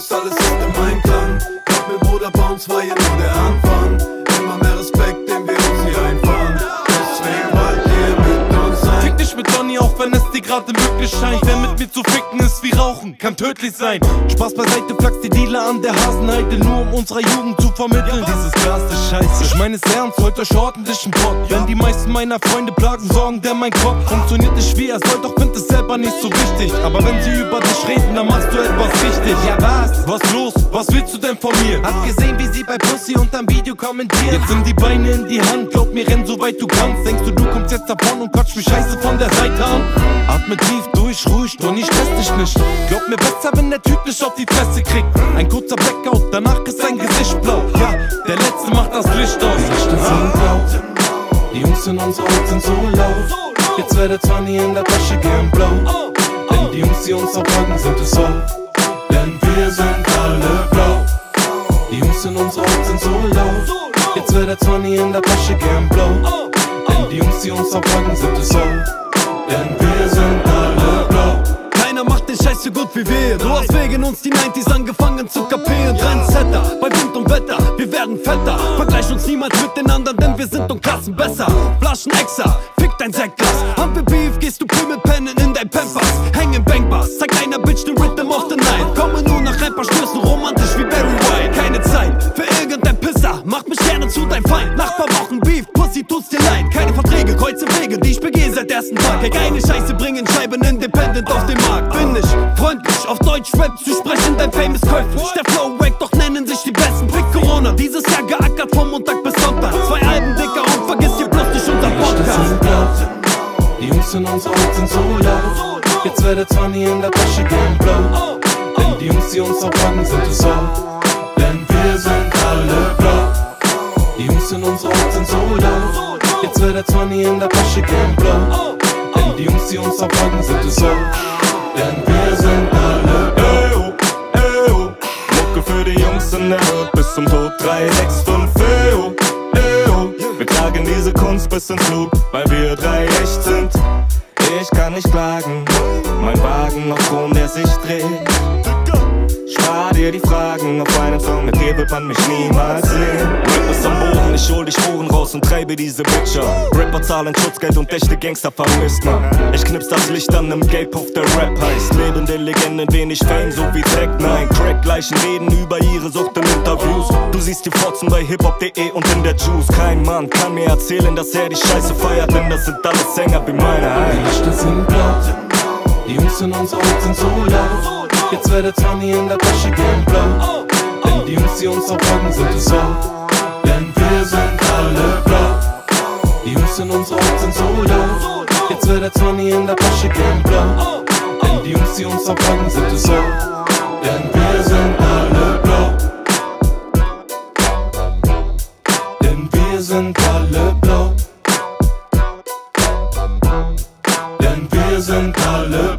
Songs, alles unter meinem Klang. Kommt mit Bruder, bounce, war ja nur der scheint. Wer mit mir zu ficken ist wie Rauchen, kann tödlich sein. Spaß beiseite, flachst die Dealer an der Hasenheide, nur um unserer Jugend zu vermitteln. Dieses Gras ist scheiße. Ich meine es ernst, euch ordentlichen Pott. Wenn die meisten meiner Freunde plagen, sorgen der mein Kopf. Funktioniert nicht wie er soll, doch find es selber nicht so wichtig. Aber wenn sie über dich reden, dann machst du etwas richtig. Ja, was? Was los? Was willst du denn von mir? Hab gesehen, wie sie bei Pussy unterm Video kommentiert. Jetzt nimm die Beine in die Hand, glaub mir, renn so weit du kannst. Denkst du, du kommst jetzt davon und quatsch mich scheiße von der Seite an? Atme tief durch, ruhig, doch nicht stress dich nicht. Glaub mir besser, wenn der Typ nicht auf die Fresse kriegt. Ein kurzer Blackout, danach ist sein Gesicht blau. Ja, der letzte macht das Licht aus. Lichter sind blau. Die Jungs in unserer Haut sind so laut. Jetzt wäre der 20 in der Tasche gern blau. Denn die Jungs, die uns abpacken, sind es auch. Denn wir sind alle blau. Die Jungs in unserer Haut sind so laut. Jetzt wäre der 20 in der Tasche gern blau. Denn die Jungs, die uns abpacken, sind es auch. Denn gut wie wir. Du hast wegen uns die 90s angefangen zu kapieren. Trendsetter, bei Wind und Wetter, wir werden fetter. Vergleich uns niemals mit den anderen, denn wir sind um Klassen besser. Flaschen extra, fick dein Sektglas. Haben wir Beef, gehst du Pimmel pennen in dein Pampers. Häng im Bankbus, zeig deiner Bitch den Rhythm of the Night. Komme nur nach ein paar Stößen, romantisch wie Barry White. Keine Zeit für irgendein Pisser, mach mich gerne zu dein Feind. Nach paar Wochen Beef, Pussy tut's dir leid. Keine Verträge, kreuze Wege, die ich begehe seit ersten Tag. Ey, keine Scheiße bringen Scheiben independent auf den Markt. Deutsch Rap zu sprechen, dein Fame ist käuflich. Der Flow wack, doch nennen sich die Besten. Fick Corona, dieses Jahr geackert vom Montag bis Sonntag. Zwei Alben dicker und vergiss hier bloß nicht unser Podcast. Die Jungs in unserer Haut sind so laut. Jetzt wäre der 20 in der Tasche gern blau. Denn die Jungs, die uns abpacken, sind es auch. Denn wir sind alle blau. Die Jungs in unserer Haut sind so laut. Jetzt wäre der 20 in der Tasche gern blau. Denn die Jungs, die uns abpacken, sind es auch. Denn wir sind alle zum Tod 365 Eyo, eyo. Wir tragen diese Kunst bis ins Blut, weil wir drei echt sind. Ich kann nicht klagen, mein Wagen auf Chrom, der sich dreht. Spar dir die Fragen, auf einen Song mit wird man mich niemals sehen. Rap ist am ich hol die Spuren raus und treibe diese Bitcher. Rapper zahlen Schutzgeld und echte Gangster vermisst man. Ich knips das Licht an nem Gelbpuff, der Rap heißt. Legenden, wenig Fame, so wie Dreck. Nein, Crack, Leichen reden über ihre Sucht in Interviews. Du siehst die Fotzen bei hiphop.de und in der Juice. Kein Mann kann mir erzählen, dass er die Scheiße feiert, denn das sind alles Sänger wie meine. Die. Lichter sind blau. Die Jungs in unserer Haut sind so laut. Jetzt wäre der 20 in der Tasche gern blau. Denn die Jungs, die uns abpacken, sind es auch. Denn wir sind alle blau. Die Jungs in unserer Haut sind so laut. Jetzt wäre der 20 in der Tasche gern blau. Die Jungs, die uns abpacken, sind es auch. Denn wir sind alle blau. Denn wir sind alle blau. Denn wir sind alle